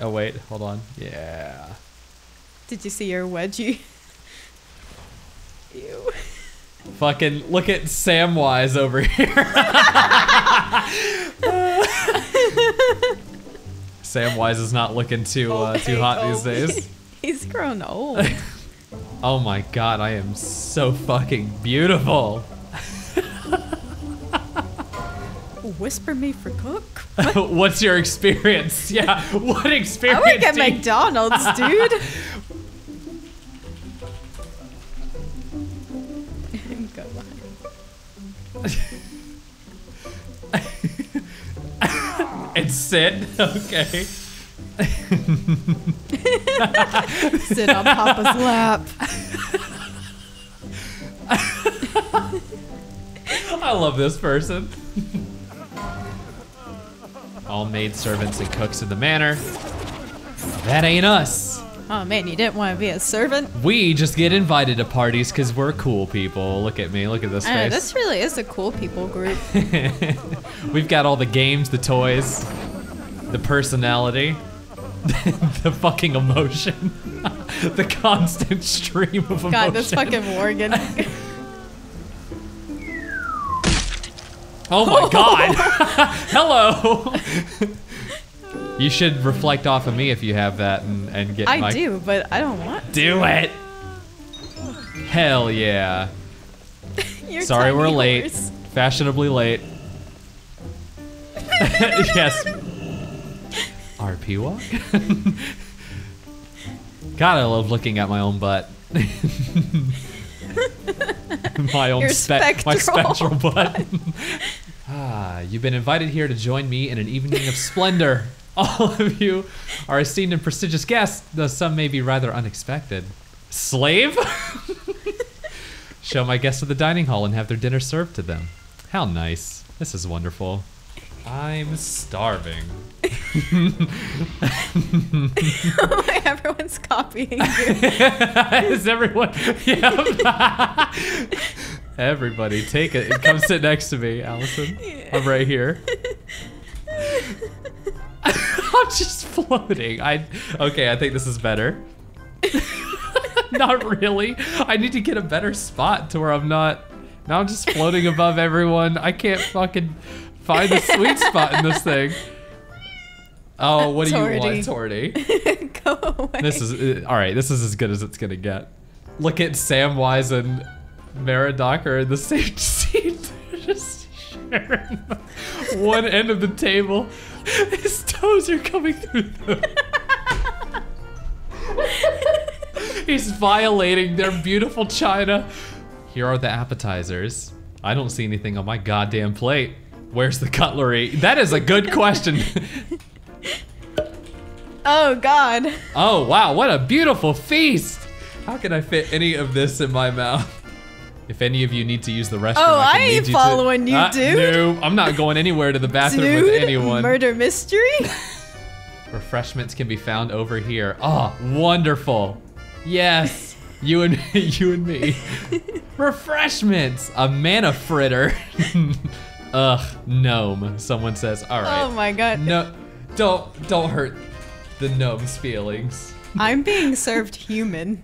Oh wait, hold on. Yeah. Did you see your wedgie? Ew. Fucking look at Samwise over here. Samwise is not looking too uh, too Okay, hot these days. He's grown old. Oh my god, I am so fucking beautiful. Whisper me for cook. What's your experience? Yeah, what experience? I work you- McDonald's, dude. Go on. and sit. Okay. Sit on Papa's lap. I love this person. All maid servants and cooks in the manor. That ain't us. Oh man, you didn't want to be a servant? We just get invited to parties because we're cool people. Look at me. Look at this know, face. this really is a cool people group. We've got all the games, the toys, the personality, the fucking emotion, the constant stream of emotion. God, this fucking Morgan. Oh my god! Hello! you should reflect off of me if you have that and, and get I my. do, but I don't want. Do it! Hell yeah. Sorry we're late. horse. Fashionably late. yes. RP walk? God, I love looking at my own butt. my own spe- my spectral spectral butt. Ah, you've been invited here to join me in an evening of splendor. All of you are esteemed and prestigious guests, though some may be rather unexpected. Slave? Show my guests to the dining hall and have their dinner served to them. How nice. This is wonderful. I'm starving. Everyone's copying you. is everyone? Yeah. Everybody, take it. Come sit next to me, Alyson. I'm right here. I'm just floating. I okay. I think this is better. not really. I need to get a better spot to where I'm not. Now I'm just floating above everyone. I can't fucking find the sweet spot in this thing. Oh, what do you want, Torty? Go away. This is uh, all right. This is as good as it's gonna get. Look at Samwise and Meridoc are in the same seat, just sharing one end of the table. His toes are coming through them. He's violating their beautiful china. Here are the appetizers. I don't see anything on my goddamn plate. Where's the cutlery? That is a good question. Oh God. Oh wow, what a beautiful feast! How can I fit any of this in my mouth? If any of you need to use the restroom, Oh, I, can I ain't you following to... you, Ah, dude. No, I'm not going anywhere to the bathroom Dude, with anyone. murder mystery. Refreshments can be found over here. Oh, wonderful! Yes, you and you and me. Refreshments, a mana fritter. Ugh, gnome. Someone says. All right. Oh my God. No, don't don't hurt the gnome's feelings. I'm being served human.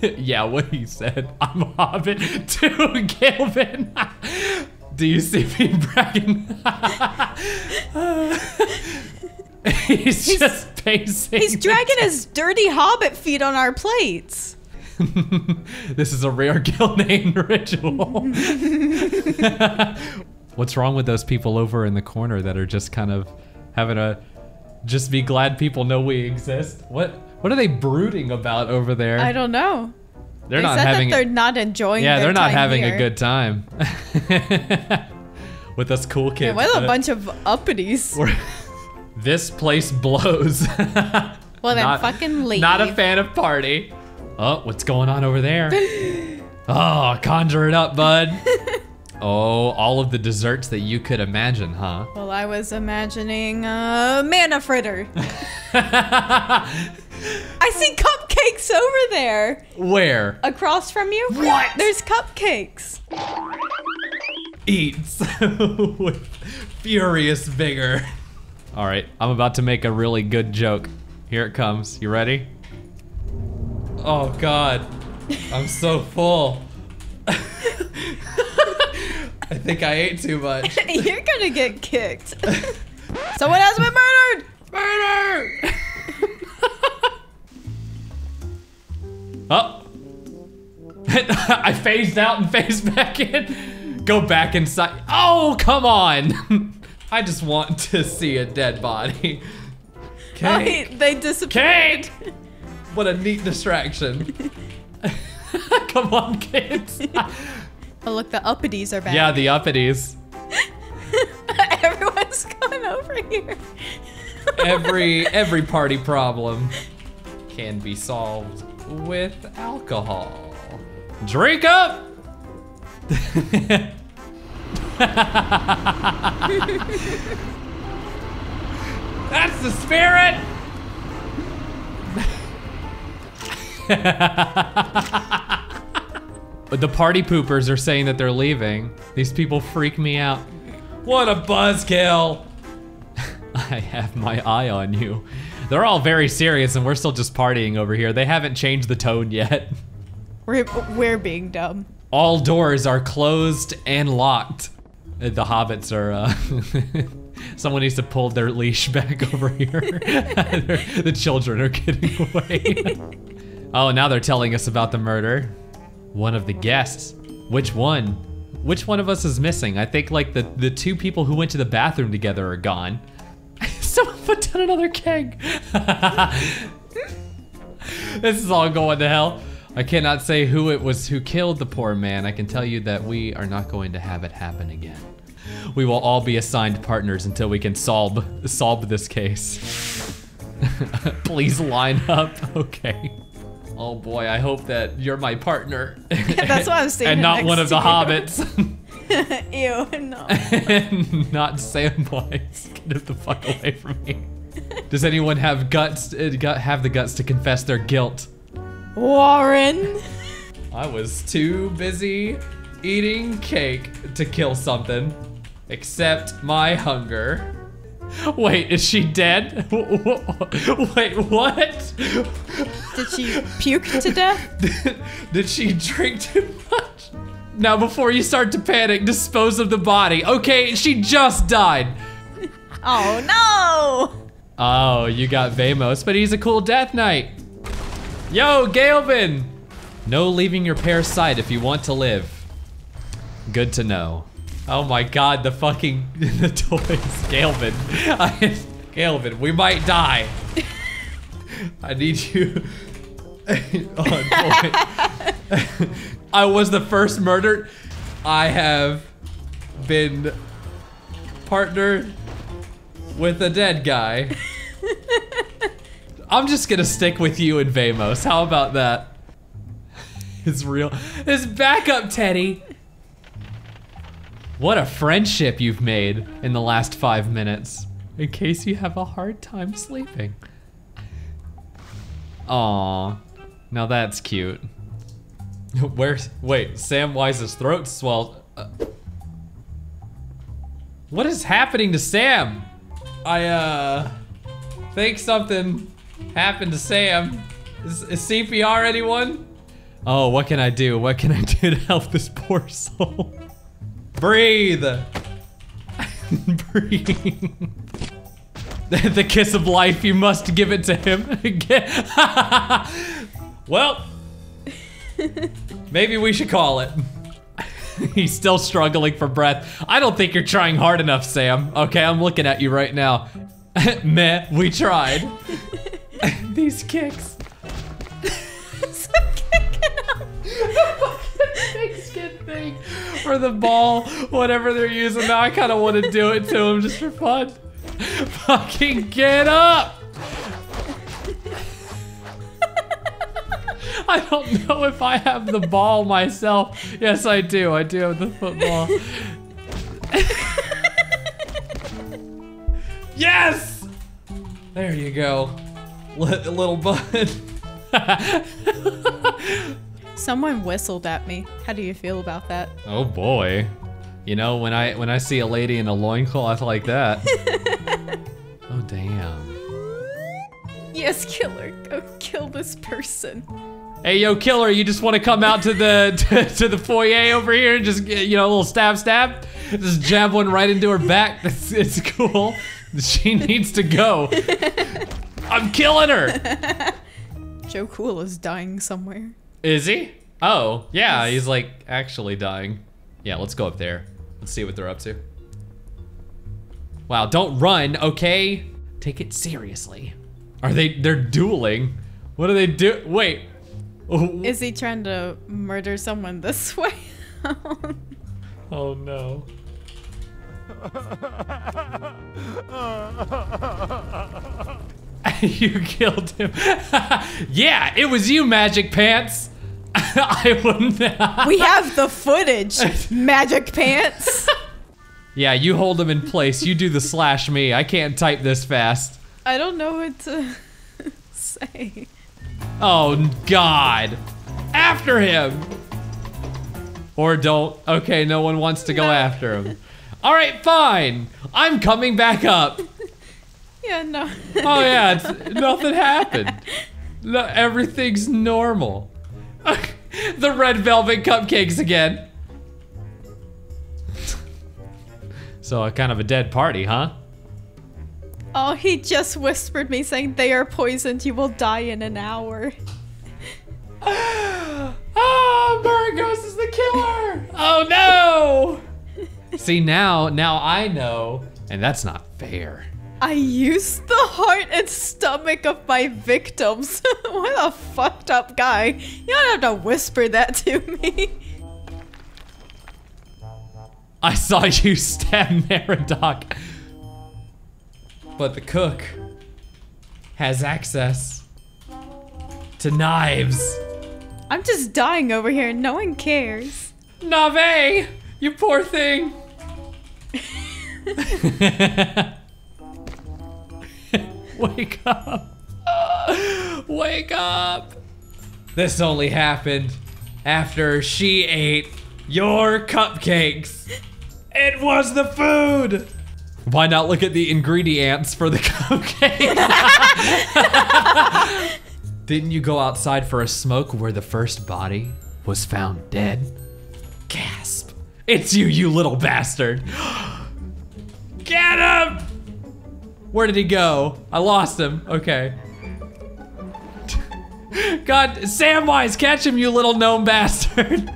yeah, what he said. I'm a hobbit to Gilvin. Do you see me bragging? he's, just pacing. He's dragging his dirty hobbit feet on our plates. this is a rare guild name ritual. What's wrong with those people over in the corner that are just kind of having a just be glad people know we exist? What what are they brooding about over there? I don't know. they're they not said having that they're not enjoying. Yeah, they're not having here. a good time. With us cool kids. Yeah, what a Uh, bunch of uppities. this place blows. Well, then Not- fucking leave. Not a fan of party. Oh, what's going on over there? oh, conjure it up, bud. oh, all of the desserts that you could imagine, huh? Well, I was imagining a mana fritter. I see cupcakes over there, Where? across from you. What? There's cupcakes. Eats with furious vigor. All right, I'm about to make a really good joke. Here it comes. You ready? Oh God, I'm so full. I think I ate too much. You're gonna get kicked. Someone has been oh. I phased out and phased back in. Go back inside. Oh, come on. I just want to see a dead body. Oh, he- Kate. they disappeared. Kate! What a neat distraction. come on, kids. Oh, look, the uppities are back. yeah, the uppities. Everyone's coming over here. Every every party problem can be solved with alcohol. Drink up. That's the spirit. But the party poopers are saying that they're leaving. These people freak me out. What a buzzkill! I have my eye on you. They're all very serious and we're still just partying over here. They haven't changed the tone yet. We're, we're being dumb. All doors are closed and locked. Uh, The hobbits are, uh, someone needs to pull their leash back over here. The children are getting away. oh, now they're telling us about the murder. One of the guests. Which one? Which one of us is missing? I think like the, the two people who went to the bathroom together are gone. Someone put down another keg. this is all going to hell. I cannot say who it was who killed the poor man. I can tell you that we are not going to have it happen again. We will all be assigned partners until we can solve solve this case. Please line up. Okay. Oh boy, I hope that you're my partner. That's what I'm standing And not one of to the you. hobbits. Ew, no. and not Samwise. Get the fuck away from me. Does anyone have guts? uh, Have the guts to confess their guilt? Warren. I was too busy eating cake to kill something, except my hunger. Wait, is she dead? Wait, what? Did she puke to death? Did she drink too much? Now, before you start to panic, dispose of the body. Okay, she just died. Oh no! Oh, you got Vamos, but he's a cool Death Knight. Yo, Galvin! No leaving your pair's side if you want to live. Good to know. Oh my god, the fucking the toys. Galvin. I, Galvin, we might die. I need you oh, point. I was the first murdered. I have been partnered with a dead guy. I'm just gonna stick with you and Vamos. How about that? It's real. It's backup, Teddy. What a friendship you've made in the last five minutes. In case you have a hard time sleeping. Aw, now that's cute. Where's wait? Sam Samwise's throat swelled. Uh, what is happening to Sam? I uh think something happened to Sam. Is, is CPR anyone? Oh, what can I do? What can I do to help this poor soul? Breathe. Breathe. the, the kiss of life, you must give it to him. Get- well, maybe we should call it. He's still struggling for breath. I don't think you're trying hard enough, Sam. Okay, I'm looking at you right now. Meh, we tried. These kicks. Skin thing for the ball, whatever they're using now. I kind of want to do it to him just for fun. Fucking get up! I don't know if I have the ball myself. Yes, I do. I do have the football. yes! There you go. Li- little bud. Someone whistled at me. How do you feel about that? Oh boy. You know, when I when I see a lady in a loincloth like that. Oh damn. Yes, killer, go kill this person. Hey, yo, killer, you just want to come out to the to, to the foyer over here and just get, you know, a little stab, stab? Just jab one right into her back. It's, it's cool. She needs to go. I'm killing her. Joe Cool is dying somewhere. Is he? Oh, yeah, he's like actually dying. Yeah, let's go up there. Let's see what they're up to. Wow, don't run, okay? Take it seriously. Are they, they're dueling. What do they do? Wait. Oh, Is he trying to murder someone this way? oh no. you killed him. yeah, it was you, Magic Pants. I wouldn't. we have the footage, Magic Pants. yeah, you hold him in place. You do the slash me. I can't type this fast. I don't know what to say. Oh, God. After him. Or don't. Okay, no one wants to go No. after him. All right, fine. I'm coming back up. Yeah, no. Oh yeah, it's, nothing happened. No, everything's normal. the red velvet cupcakes again. so a kind of a dead party, huh? Oh, he just whispered me saying they are poisoned. You will die in an hour. oh, Burgos is the killer. Oh no. See now, now I know, and that's not fair. I used the heart and stomach of my victims. what a fucked up guy. You don't have to whisper that to me. I saw you stab Meridoc. But the cook has access to knives. I'm just dying over here. No one cares. Nave, you poor thing. Wake up. Wake up. This only happened after she ate your cupcakes. It was the food. Why not look at the ingredients for the cupcake? Didn't you go outside for a smoke where the first body was found dead? Gasp. It's you, you little bastard. Get him! Where did he go? I lost him. Okay. God, Samwise, catch him, you little gnome bastard.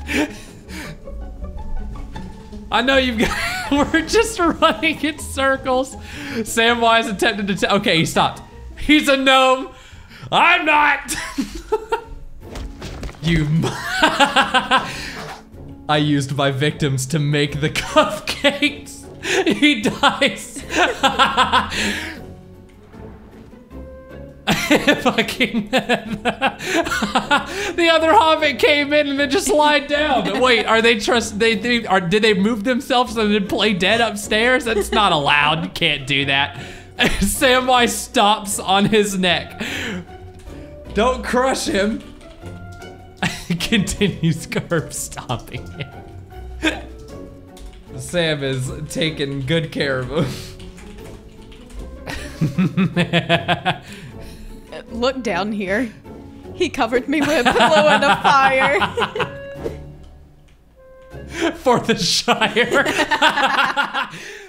I know you've got. We're just running in circles. Samwise attempted to. Okay, he stopped. He's a gnome. I'm not. you. I used my victims to make the cupcakes. He dies. Fucking. the other hobbit came in and then just lied down. Wait, are they trust? They, they are. Did they move themselves and then play dead upstairs? That's not allowed. You can't do that. Samwise stops on his neck. Don't crush him. Continues curb stomping him. Sam is taking good care of him. Look down here. He covered me with a pillow and a fire. For the Shire.